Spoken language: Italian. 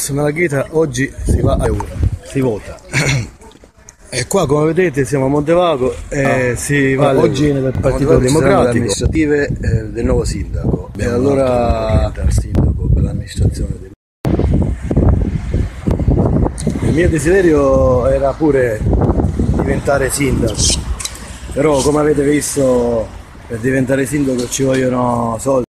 sono la Ghita, oggi si va a Euro, si vota. E qua come vedete siamo a Montevago e ah. si ah, va ah, oggi nel Partito Montevago le Democratico. amministrative eh, del nuovo sindaco. E allora il sindaco per l'amministrazione del... Il mio desiderio era pure diventare sindaco, però come avete visto per diventare sindaco ci vogliono soldi.